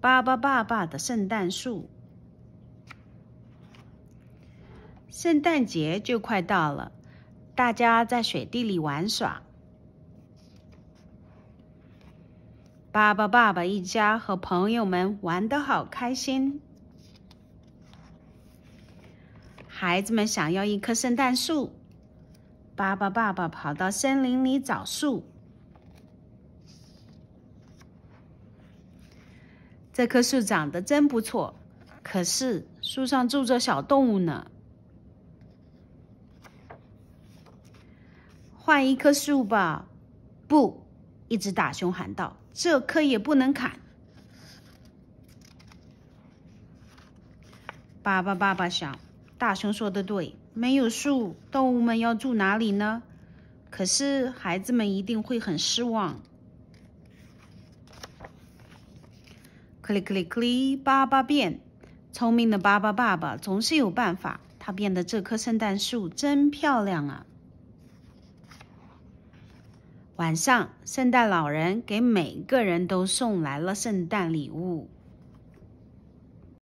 巴巴爸爸的圣诞树。圣诞节就快到了，大家在雪地里玩耍。巴巴爸爸一家和朋友们玩得好开心。孩子们想要一棵圣诞树，巴巴爸爸跑到森林里找树。这棵树长得真不错，可是树上住着小动物呢。换一棵树吧！不，一只大熊喊道：“这棵也不能砍。”爸爸，爸爸想，大熊说的对，没有树，动物们要住哪里呢？可是孩子们一定会很失望。克里克里克里，巴巴变，聪明的巴巴爸爸总是有办法。他变的这棵圣诞树真漂亮啊！晚上，圣诞老人给每个人都送来了圣诞礼物。